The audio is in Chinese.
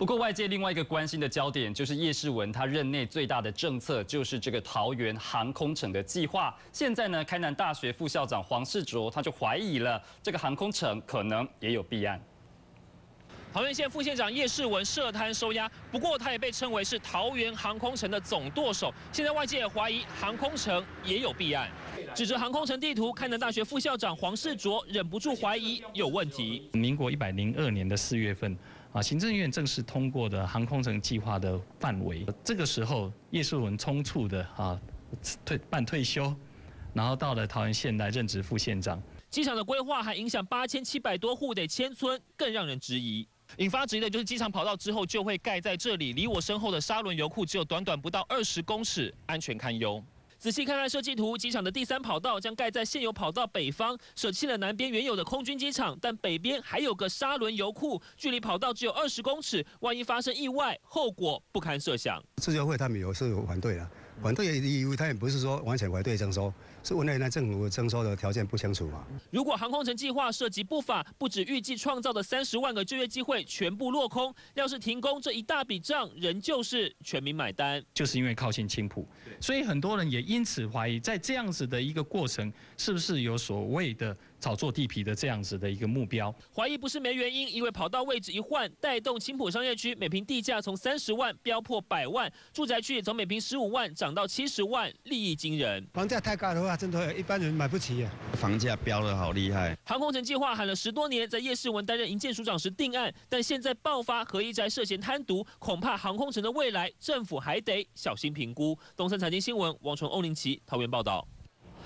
不过，外界另外一个关心的焦点就是叶世文他任内最大的政策就是这个桃园航空城的计划。现在呢，开南大学副校长黄世卓他就怀疑了这个航空城可能也有弊案。桃园县副县长叶世文涉贪收押，不过他也被称为是桃园航空城的总舵手。现在外界怀疑航空城也有弊案，指着航空城地图，开南大学副校长黄世卓忍不住怀疑有问题。民国一百零二年的四月份。啊，行政院正式通过的航空城计划的范围，这个时候叶世文匆促的啊退办退休，然后到了桃园县来任职副县长。机场的规划还影响八千七百多户的迁村，更让人质疑。引发质疑的就是机场跑道之后就会盖在这里，离我身后的沙轮油库只有短短不到二十公尺，安全堪忧。仔细看看设计图，机场的第三跑道将盖在现有跑道北方，舍弃了南边原有的空军机场，但北边还有个沙轮油库，距离跑道只有二十公尺，万一发生意外，后果不堪设想。自由会他们有是有反对的。反对以为他也不是说完全反对征收，是问内那政府征收的条件不清楚嘛？如果航空城计划涉及不法，不止预计创造的三十万个就业机会全部落空，要是停工，这一大笔账仍旧是全民买单。就是因为靠近青浦，所以很多人也因此怀疑，在这样子的一个过程，是不是有所谓的？炒作地皮的这样子的一个目标，怀疑不是没原因，因为跑道位置一换，带动青浦商业区每平地价从三十万飙破百万，住宅区也从每平十五万涨到七十万，利益惊人。房价太高的话，真的一般人买不起啊！房价飙得好厉害。航空城计划喊了十多年，在叶世文担任营建署长时定案，但现在爆发合一宅涉嫌贪渎，恐怕航空城的未来政府还得小心评估。东森财经新闻，王崇欧林奇桃园报道。